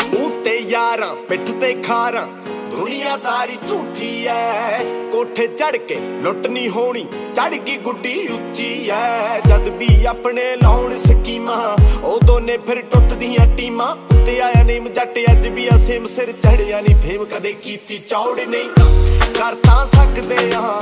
ਉੱਤੇ ਯਾਰਾਂ, ਪਿੱਠ ਤੇ ਖਾਰਾਂ। ਦੁਨੀਆਦਾਰੀ ਝੂਠੀ ਐ। ਕੋਠੇ ਚੜ ਕੇ ਲੁੱਟ ਨਹੀਂ ਹੋਣੀ। ਚੜ ਗਈ ਗੁੱਡੀ ਉੱਚੀ ਐ। ਜਦ ਵੀ ਆਪਣੇ ਲਾਉਣ ਸਕੀਮਾਂ, ਉਦੋਂ ਨੇ ਫਿਰ ਟੁੱਟਦੀਆਂ ਟੀਮਾਂ। ਉੱਤੇ ਆਇਆ ਨਹੀਂ ਜੱਟ, ਅੱਜ ਵੀ ਅਸੇਮ ਸਿਰ ਚੜਿਆ ਨਹੀਂ ਫੇਮ ਕਦੇ ਕੀਤੀ ਚੌੜ ਨਹੀਂ। ਕਰ ਤਾਂ ਸਕਦੇ ਆ।